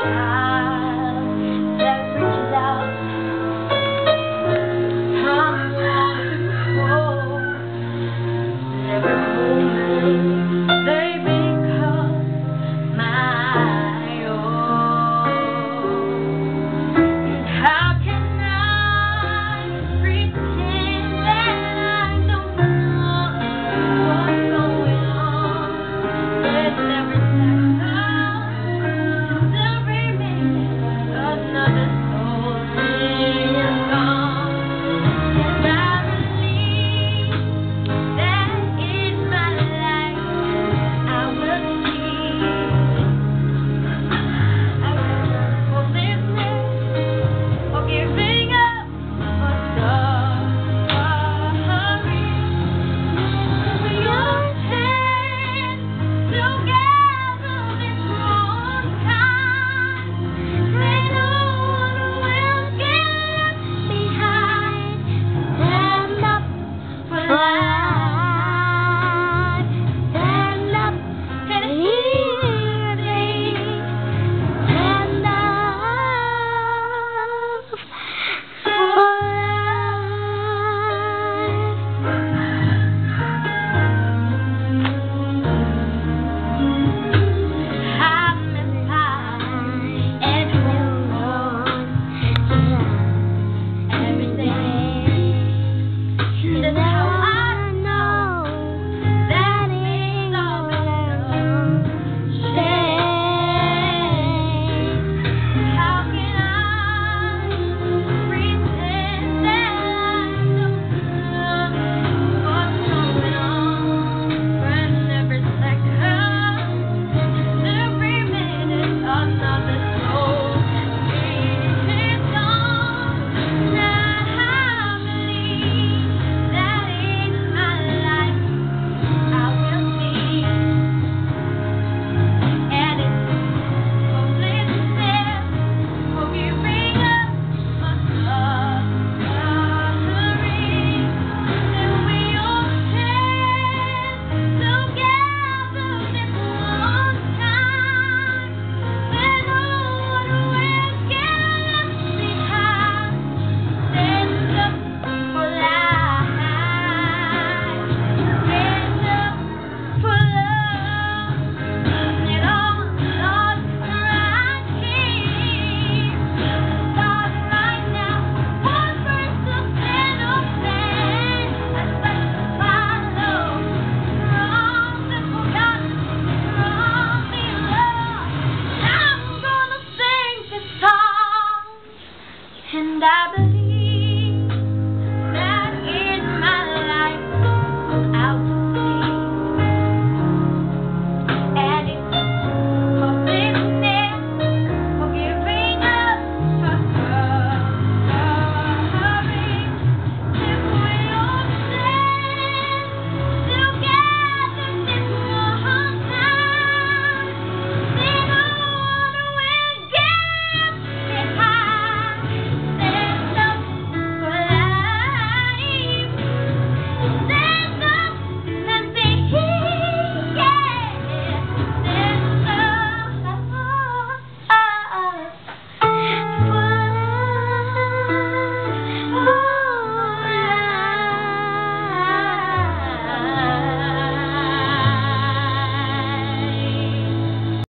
Bye.